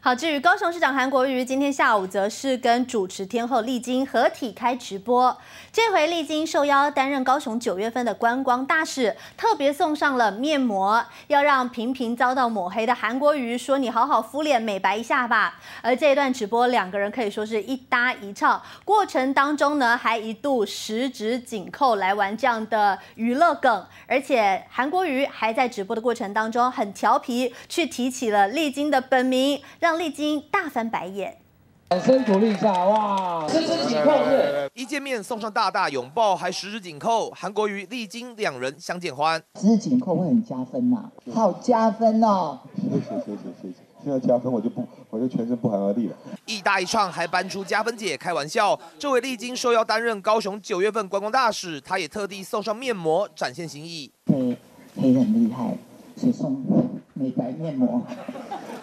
好，至于高雄市长韩国瑜，今天下午则是跟主持天后丽晶合体开直播。这回丽晶受邀担任高雄九月份的观光大使，特别送上了面膜，要让频频遭到抹黑的韩国瑜说：“你好好敷脸美白一下吧。”而这一段直播，两个人可以说是一搭一唱，过程当中呢，还一度十指紧扣来玩这样的娱乐梗，而且韩国瑜还在直播的过程当中很调皮，去提起了丽晶的本名。让丽晶大翻白眼，掌声鼓励一下，哇，十指紧扣是。一见面送上大大拥抱，还十指紧扣，韩国瑜、丽晶两人相见欢。十指紧扣会很加分呐，好加分哦。谢谢谢谢谢谢，现在加分我就不，我就全身不寒而栗了。一搭一唱还搬出加分姐开玩笑，这位丽晶受邀担任高雄九月份观光大使，她也特地送上面膜展现心意。黑黑很厉害，是送美白面膜。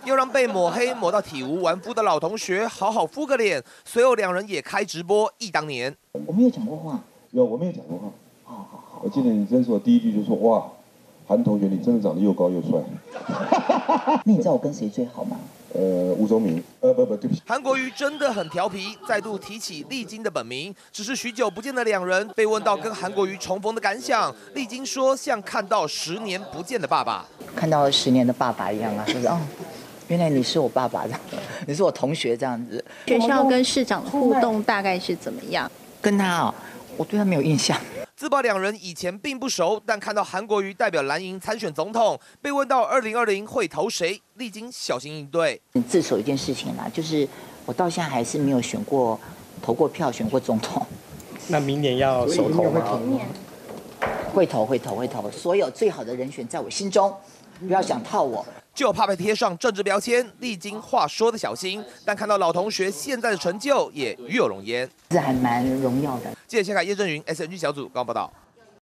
要让被抹黑抹到体无完肤的老同学好好敷个脸。随后两人也开直播忆当年。我没有讲过话，有我没有讲过话。好好好，我记得你认识我第一句就说哇，韩同学你真的长得又高又帅。那你知道我跟谁最好吗？呃，吴宗明。呃，不不，对不起。韩国瑜真的很调皮，再度提起丽晶的本名。只是许久不见的两人被问到跟韩国瑜重逢的感想，丽晶说像看到十年不见的爸爸，看到了十年的爸爸一样啊，就是哦。原来你是我爸爸的，你是我同学这样子。学校跟市长的互动大概是怎么样？跟他哦，我对他没有印象。自曝两人以前并不熟，但看到韩国瑜代表蓝营参选总统，被问到二零二零会投谁，历经小心应对。自首一件事情啦，就是我到现在还是没有选过、投过票、选过总统。那明年要首投吗？会投，会投，会投。所有最好的人选在我心中，不要想套我。就怕被贴上政治标签，历经话说的小心，但看到老同学现在的成就，也与有荣焉，这还蛮荣耀的。记者谢凯叶振云，SNG 小组刚报道。